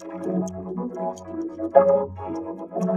Thank you.